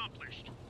accomplished.